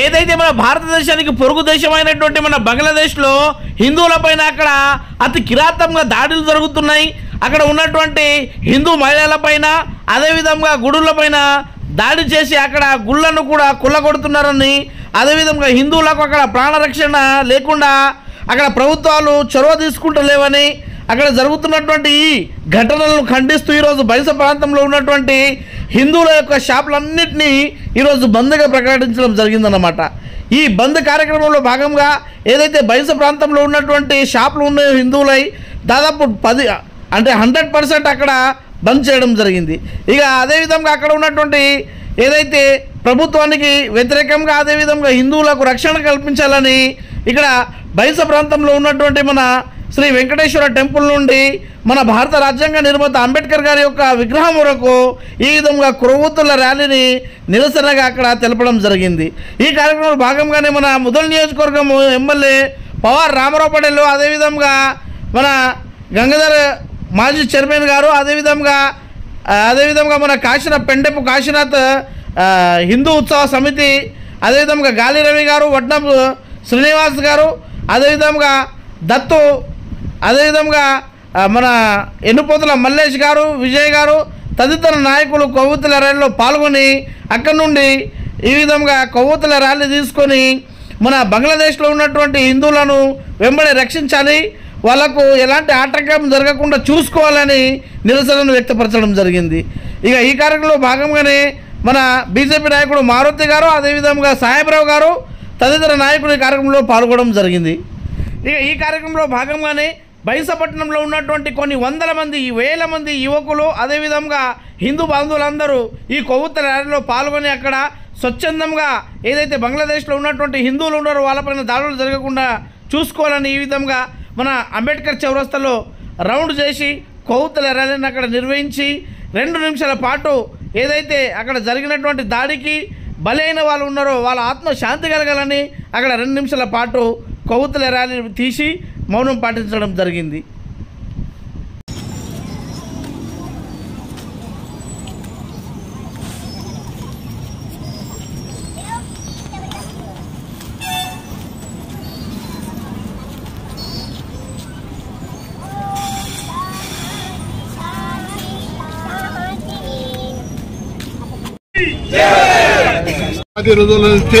ఏదైతే మన భారతదేశానికి పొరుగు దేశమైనటువంటి మన బంగ్లాదేశ్లో హిందువులపైన అక్కడ అతి కిరాతంగా దాడులు జరుగుతున్నాయి అక్కడ ఉన్నటువంటి హిందూ మహిళలపైన అదేవిధంగా గుడులపైన దాడి చేసి అక్కడ గుళ్ళను కూడా కుల్లగొడుతున్నారని అదేవిధంగా హిందువులకు అక్కడ ప్రాణరక్షణ లేకుండా అక్కడ ప్రభుత్వాలు చొరవ తీసుకుంటలేవని అక్కడ జరుగుతున్నటువంటి ఈ ఘటనలను ఖండిస్తూ ఈరోజు బైస ప్రాంతంలో ఉన్నటువంటి హిందువుల యొక్క షాపులన్నింటినీ ఈరోజు బంద్గా ప్రకటించడం జరిగిందన్నమాట. ఈ బంద్ కార్యక్రమంలో భాగంగా ఏదైతే బైస ప్రాంతంలో ఉన్నటువంటి షాపులు ఉన్నాయో హిందువులై దాదాపు పది అంటే హండ్రెడ్ పర్సెంట్ అక్కడ బంద్ చేయడం జరిగింది. ఇక అదేవిధంగా అక్కడ ఉన్నటువంటి ఏదైతే ప్రభుత్వానికి వ్యతిరేకంగా అదేవిధంగా హిందువులకు రక్షణ కల్పించాలని ఇక్కడ బైస ప్రాంతంలో ఉన్నటువంటి మన శ్రీ వెంకటేశ్వర టెంపుల్ నుండి మన భారత రాజ్యాంగ నిర్మాత అంబేద్కర్ గారి యొక్క విగ్రహం వరకు ఈ విధంగా కురవూతుల ర్యాలీని నిరసనగా అక్కడ తెలపడం జరిగింది. ఈ కార్యక్రమంలో భాగంగానే మన ముదల్ నియోజకవర్గం ఎమ్మెల్యే పవార్ రామారావు పటేల్ అదేవిధంగా మన గంగాధర్ మాజీ చైర్మన్ గారు అదేవిధంగా అదేవిధంగా మన కాశీనాథ్ పెండెపు కాశీనాథ్ హిందూ ఉత్సవ సమితి అదేవిధంగా గాలి రవి గారు వడ్నం శ్రీనివాస్ గారు అదేవిధంగా దత్తు అదేవిధంగా మన ఎన్నుపోతుల మల్లేష్ గారు విజయ్ గారు తదితర నాయకులు కొవ్వొత్తుల ర్యాలీలో పాల్గొని అక్కడి నుండి ఈ విధంగా కొవ్వొత్తుల ర్యాలీ తీసుకొని మన బంగ్లాదేశ్లో ఉన్నటువంటి హిందువులను వెంబడి రక్షించాలి. వాళ్ళకు ఎలాంటి ఆటంకం జరగకుండా చూసుకోవాలని నిరసనను వ్యక్తపరచడం జరిగింది. ఇక ఈ కార్యక్రమంలో భాగంగానే మన బీజేపీ నాయకుడు మారుతి గారు అదేవిధంగా సాయిబ్రావు గారు తదితర నాయకులు ఈ కార్యక్రమంలో పాల్గొనడం జరిగింది. ఇక ఈ కార్యక్రమంలో భాగంగానే బైసపట్నంలో ఉన్నటువంటి కొన్ని వందల మంది వేల మంది యువకులు అదేవిధంగా హిందూ బంధువులందరూ ఈ కొవ్వొత్త ర్యాలీలో పాల్గొని అక్కడ స్వచ్ఛందంగా ఏదైతే బంగ్లాదేశ్లో ఉన్నటువంటి హిందువులు ఉన్నారో వాళ్ళపైన దాడులు జరగకుండా చూసుకోవాలని ఈ విధంగా మన అంబేద్కర్ చౌరస్తలో రౌండ్ చేసి కొవ్వొత్తుల ర్యాలీని అక్కడ నిర్వహించి రెండు నిమిషాల పాటు ఏదైతే అక్కడ జరిగినటువంటి దాడికి బలైన వాళ్ళు ఉన్నారో వాళ్ళ ఆత్మ శాంతి కలగాలని అక్కడ రెండు నిమిషాల పాటు కొవ్వొత్తుల ర్యాలీని తీసి మౌనం పాటించడం జరిగింది. పది రోజుల నుంచి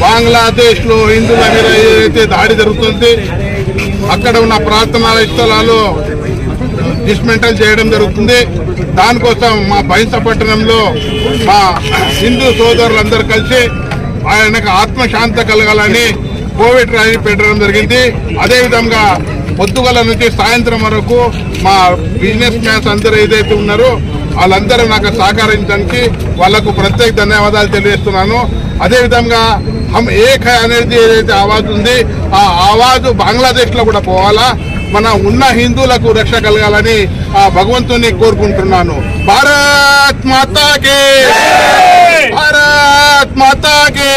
బంగ్లాదేశ్లో హిందువుల మీద ఏదైతే దాడి జరుగుతుంది అక్కడ ఉన్న ప్రార్థనాలయ స్థలాలు డిస్మెంటల్ చేయడం జరుగుతుంది. దానికోసం మా బైంసపట్టణంలో మా హిందూ సోదరులందరూ కలిసి ఆయనకు ఆత్మశాంత కలగాలని కోవిడ్ ర్యాలీ పెట్టడం జరిగింది. అదేవిధంగా పొద్దుగల నుంచి సాయంత్రం వరకు మా బిజినెస్ మ్యాన్స్ అందరూ ఏదైతే ఉన్నారో వాళ్ళందరూ నాకు సహకరించడానికి వాళ్ళకు ప్రత్యేక ధన్యవాదాలు తెలియజేస్తున్నాను. అదేవిధంగా హమ్ ఏక అనేది ఏదైతే ఆవాజ్ ఉంది ఆ ఆవాజు బంగ్లాదేశ్లో కూడా పోవాలా? మన ఉన్న హిందువులకు రక్ష కలగాలని ఆ భగవంతుని కోరుకుంటున్నాను. భారత్ మాతాకి భారత్ మాతాకి